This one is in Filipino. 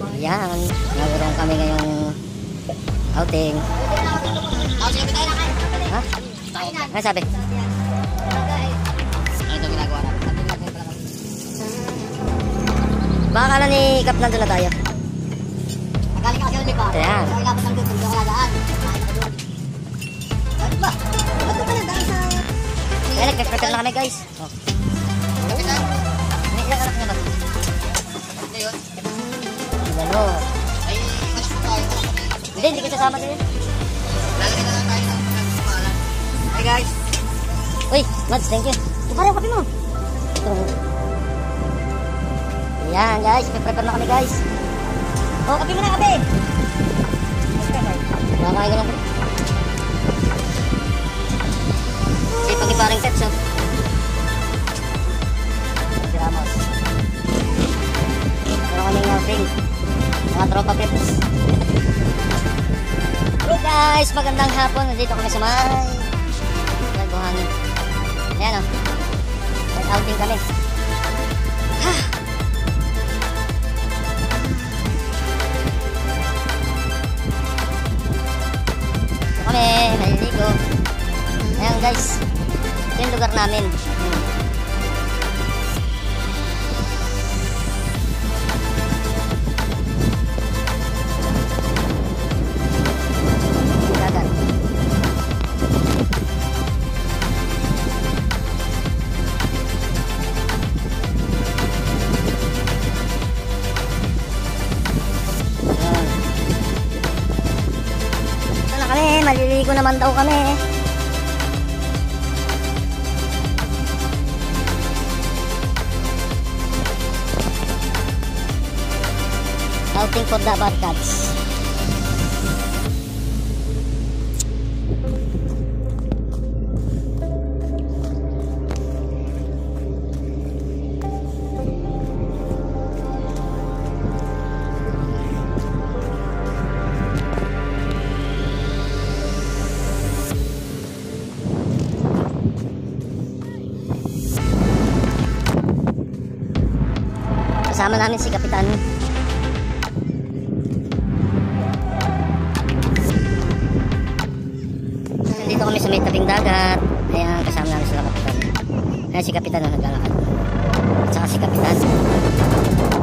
Yan, nagkaroon kami ngayong outing. Ha? Ano sabi? Ano lang. Baka kala ni Kap nandun na tayo. Nagaling kasi ulit pa. Ayan. Lang doon, hindi ako nadaan. Ano ba? Ba't ka pala daan sa... Kaya nag-prepare na kami guys. Oh. Hindi, ko sasama din. Lalagay na lang tayo ng pangalan. Hi guys. Uy, Mads, thank you. Pa rin kape mo. Ito. Yan guys, prepare na kami guys. Oh, kape mo na kape. Makakain ko lang. Si pag parang steps, oh. Ramos. Meron kaming outing. Mga tropa peps. Hello guys, magandang hapon. Nandito kami sa may Buhangin. Ayan o. May outing kami. Ha! Ito kami, maliligo. Ayan guys. Ito yung lugar namin. Maliligo naman daw kami. Outing for the bad cats. Kasama namin si Kapitan. Nandito kami sa may tabing dagat. Ayan, kasama namin sila Kapitan. Ayan si Kapitan na naglalakad. At saka si Kapitan.